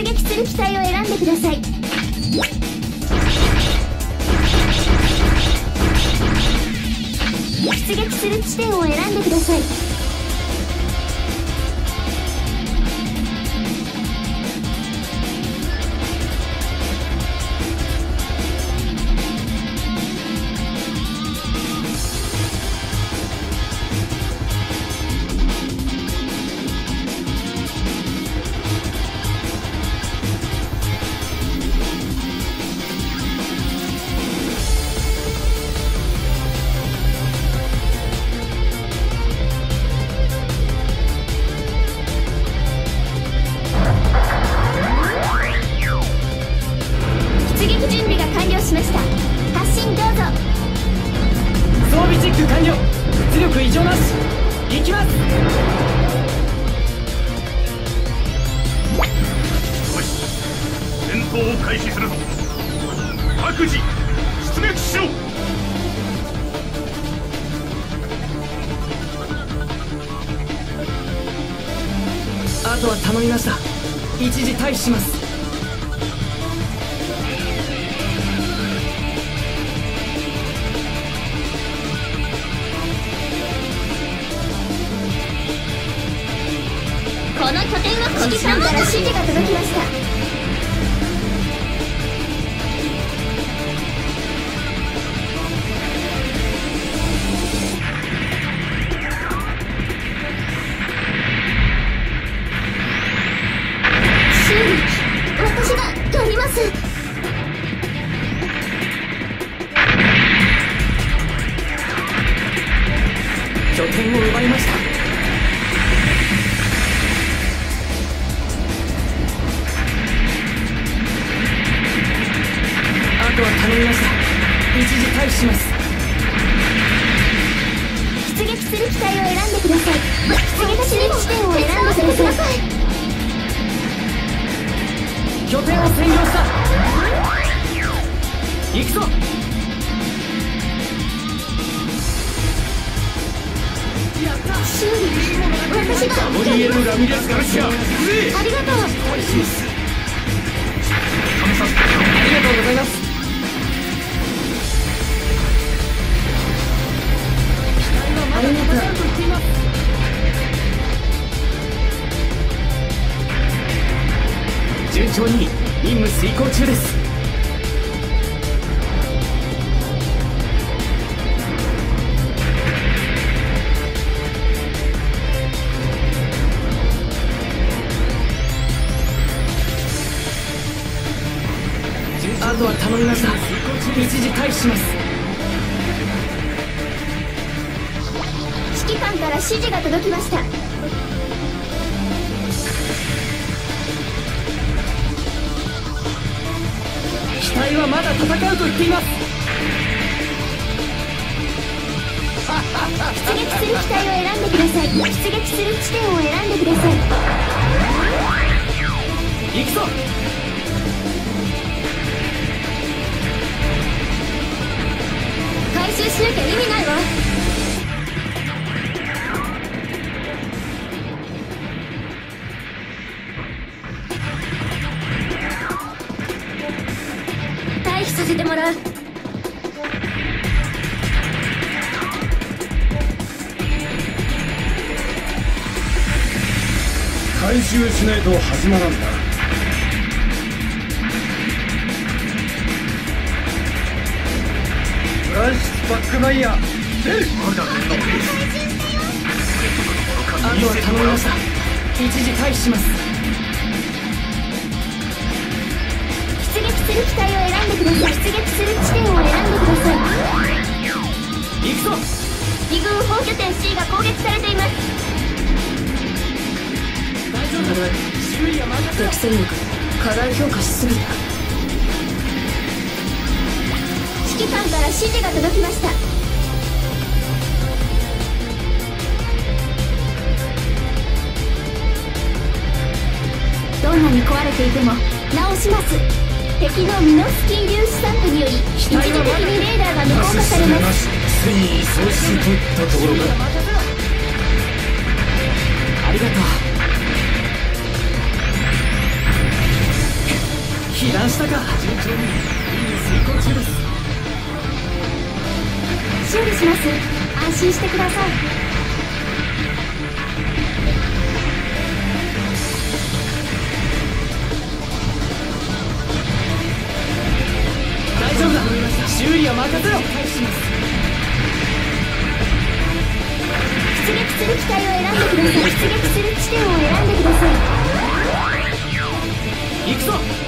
出撃する機体を選んでください。出撃する地点を選んでください。指揮官から指示が届きました。あとは頼みました一時退避します。出撃する機体を選んでください。出撃する地点を選んでください。拠点を占領した。行くぞ。やった。修理私がガブリエル・ラミレス・ガルシアありがとう。ありがとうございますありがとう。と言っています順調に任務遂行中です。あとは頼みました一時退避します。から指示が届きました。機体はまだ戦うと言っています。出撃する機体を選んでください。出撃する地点を選んでください。行くぞ。回収しなきゃ意味ないわもらう。回収しないと始まらんだフラッシュバックバイヤー。まだあとは頼みました一時退避しますする機体を選んでください。出撃する地点を選んでください。行くぞ。二軍本拠点 C が攻撃されています。大丈夫修理は任せろ敵戦力過大評価しす。ぎた指揮官から指示が届きました。どんなに壊れていても直します敵のミノスキー粒子散布により一時的にレーダーが無効化されます。戦意喪失といったところかありがとう。被弾したか順調に遂行中です修理します安心してください修理は任せろ。出撃す。る機体を選んでください。出撃する地点を選んでください。行くぞ。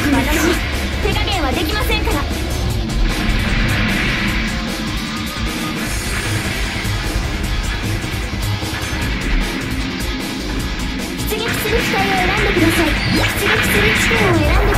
私手加減はできませんから。出撃する機体を選んでください。出撃する地点を選んで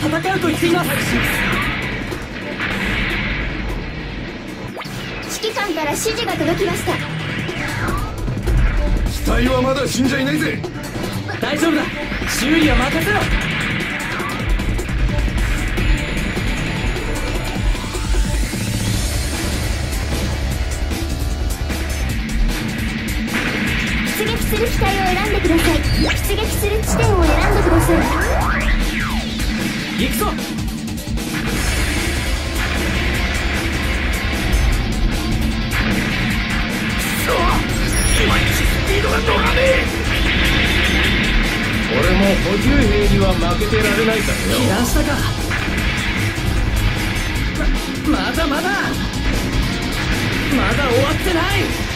戦うと言っています。指揮官から指示が届きました。機体はまだ死んじゃいないぜ。大丈夫だ。修理は任せろ。出撃する機体を選んでください。出撃する地点を選んでください行くぞ。いまいちスピードがどがね俺も補充兵には負けてられないから被よ。弾したかままだまだ。まだ終わってない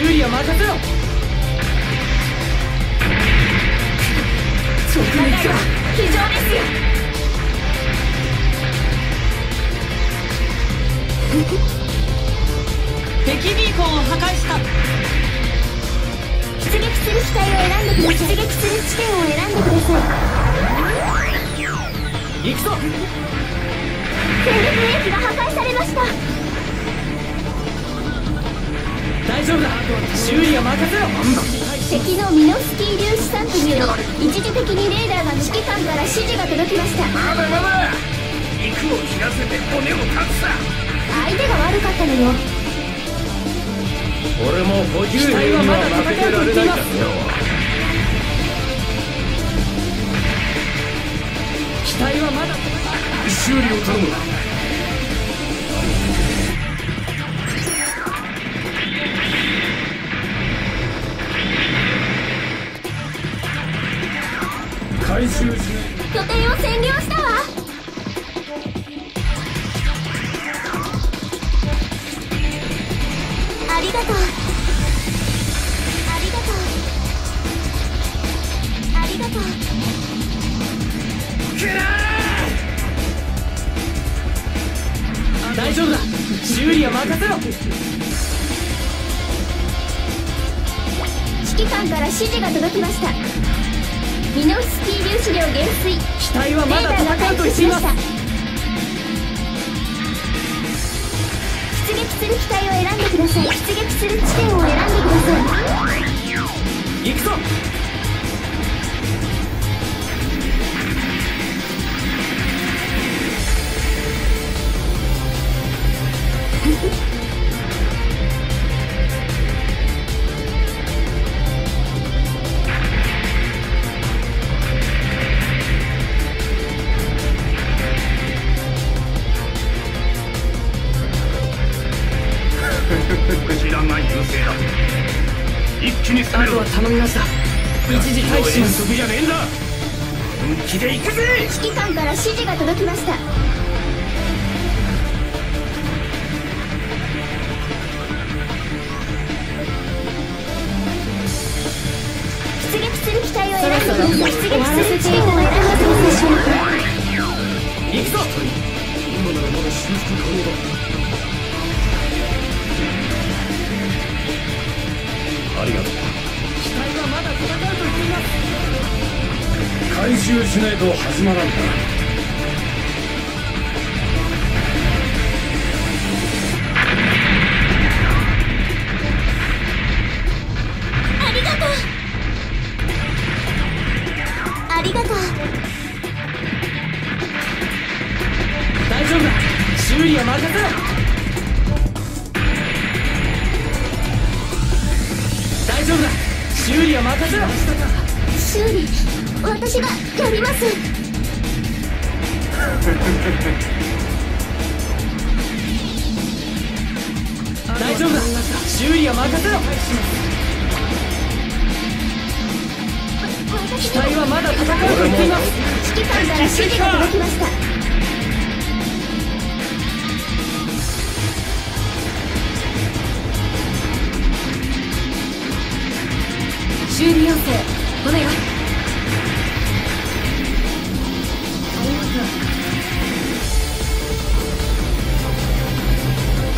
修理は任せろ。直撃か非常ですよ。敵ビーコンを破壊した。出撃する機体を選んでください。出撃する地点を選んでください。行くぞ。戦略兵器が破壊されました大丈夫だ。修理は任せろ。敵のミノフスキー粒子散布により一時的にレーダーが指揮官から指示が届きました。まだまだ肉を切らせて骨を断つさ。相手が悪かったのよ。俺も補充兵には負けてられないからよ機体はまだ。修理を頼む出撃する機体を選んでください。出撃する地点を選んでください。行くぞ攻めろあとは頼みました。一時退避しますじゃねえんだ。本気で行くぜ。指揮官から指示が届きました。出撃する機体を選んでください出撃する地点を選んでください行くぞ。今ならまだ修復可能だありがとう回収しないと始まらんから。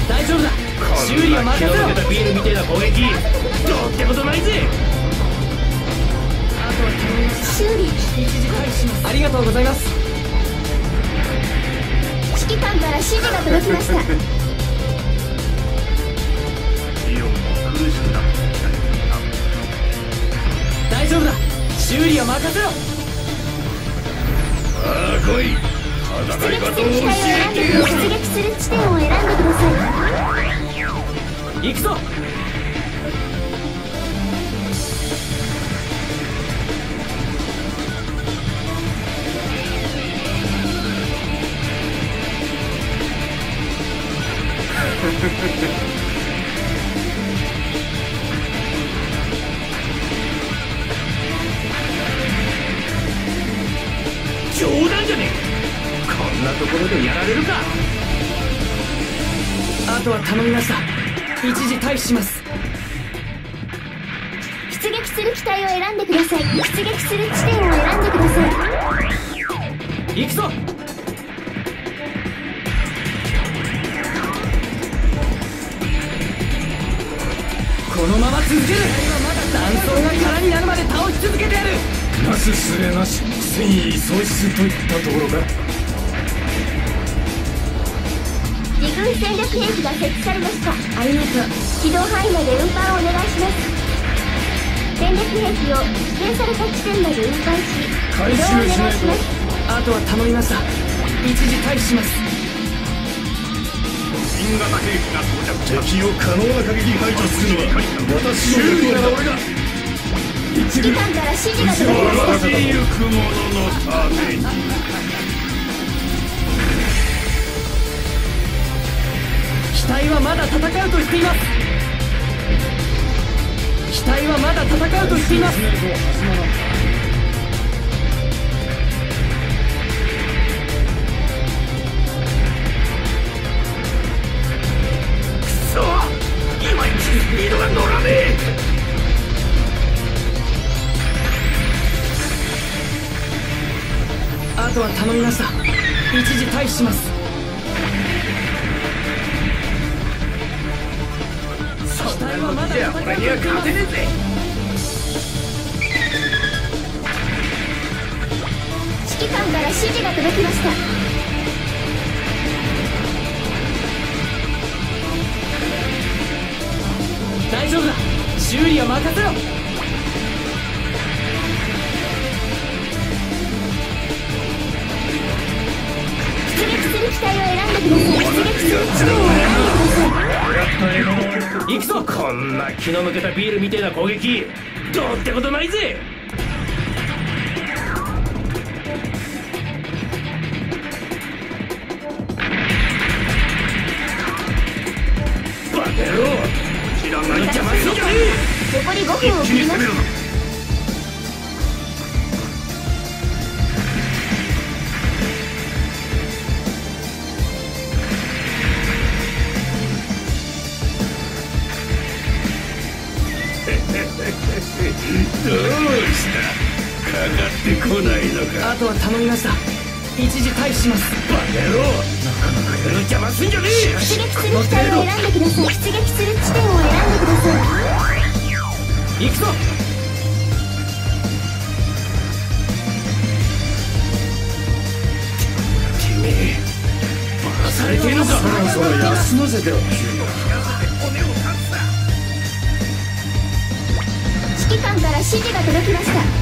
大丈夫だ。修理は任せろビールみてえな攻撃。どうってことないぜ。修理ありがとうございます。指揮官から指示が届きました丈夫だ。修理は任せろ。なああ来い。出戦い方を教撃する機体を選んでえてやる。出撃する地点を選んでください行くぞ。冗 ところでやられるか。あとは頼みました。一時退避します。出撃する機体を選んでください。出撃する地点を選んでください。行くぞ。このまま続ける。断層が空になるまで倒し続けてやる。なすすれなし。戦意喪失といったところか軍戦略兵器が設置されましたありがとう。軌道範囲まで運搬をお願いします。戦略兵器を指定された地点まで運搬し回移動をお願いし収しないとます。あとは頼みました一時退避します。新型兵器が到着敵を可能な限り排除するのは私の責任だ。俺が指揮官から指示が届きました機体はまだ戦うと言っています。機体はまだ戦うと言っています。しないと始まらんくそいまいちスピードが乗らねえ。とは頼みました。一時退避します。機体はまだじゃ俺には勝てねえぜ指揮官から指示が届きました。大丈夫だ。修理は任せろ。る機体を選んでください出撃する地点を選んでください行くぞこんな気の抜けたビールみてえな攻撃どうってことないぜバカ野郎こちらが邪魔すんじゃね残り5分を切ります。のかあとは頼みました。一時退避します。バカ野郎。なかなかやる邪魔すんじゃねえ出撃する機体を選んでください出撃する地点を選んでください行くぞされてえのかそろそろ休ませておく骨を断つな指揮官から指示が届きました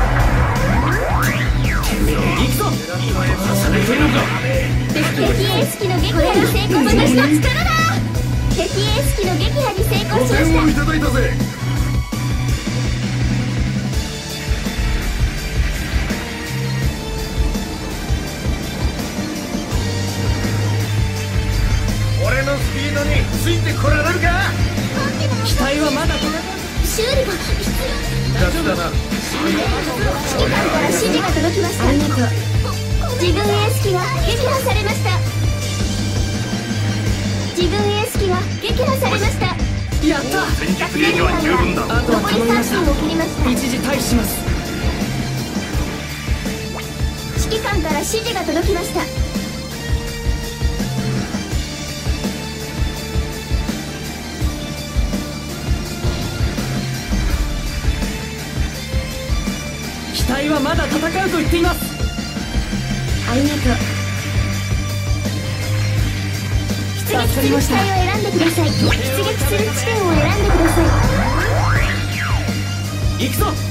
機の撃破に成功しまだ敵エース機の撃破に成功しましたいただいたぜ俺のスピードについてこられるか機体はまだ戦う修理が必要雑だなから指示が届きました。自軍エース機が撃破されました。自軍エース機が撃破されました。やった。戦術ゲージは十分だ。あとは残り3頼みました分を切りました。一時退避します。指揮官から指示が届きました機体はまだ戦うと言っています。ありがとう。出撃す。る機体を選んでください出撃す。る地点を選んでください行くぞ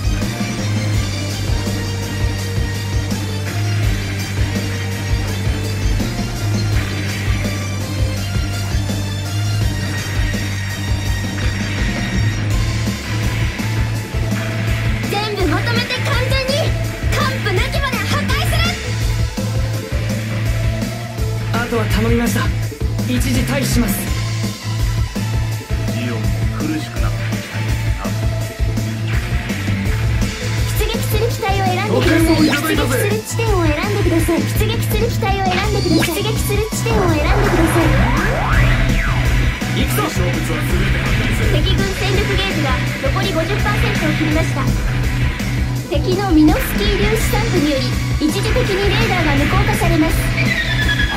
敵のミノスキー粒子散布により一時的にレーダーが無効化されます。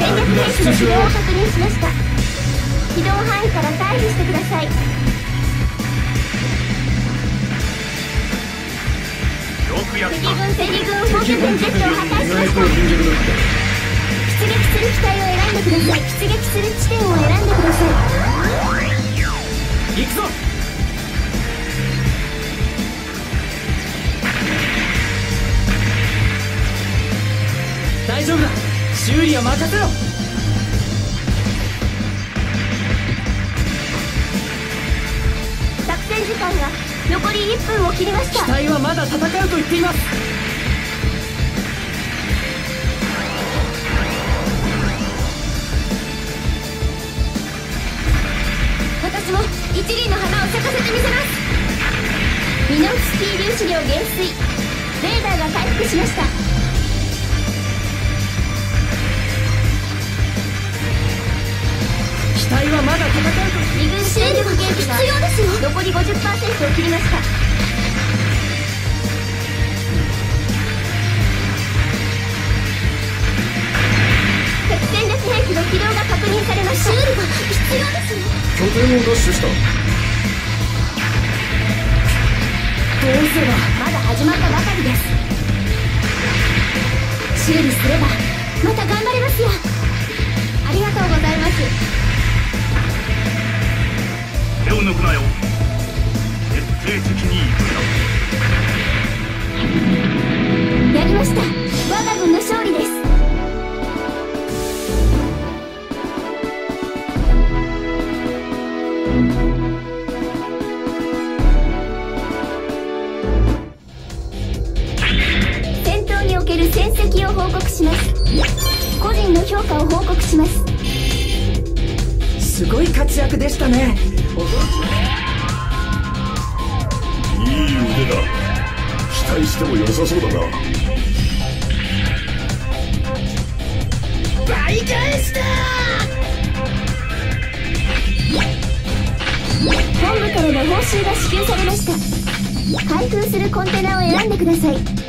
戦略兵器の起動を確認しました。起動範囲から退避してください。敵軍敵軍放射線ジェットを破壊しました。出撃する機体を選んでください。出撃する地点を選んでください。行くぞ。大丈夫だ。修理は任せろ。作戦時間が残り1分を切りました。機体はまだ戦うと言っています。私も一輪の花を咲かせてみせます。ミノフスキー粒子量減衰。レーダーが回復しました。機体はまだ戦うと二軍戦力減必要ですよ。残り50%を切りました。敵戦列兵器の軌道が確認されました。修理は必要ですよ拠点をシュした。どうすればまだ始まったばかりです。修理すればまた頑張れますよ。ありがとうございます。手を抜くなよ。徹底的に行くんだやりました。我が軍の勝利です。戦闘における戦績を報告します。個人の評価を報告します。すごい活躍でしたねいい腕だ。期待しても良さそうだな。倍返しだ本部からの報酬が支給されました。開封するコンテナを選んでください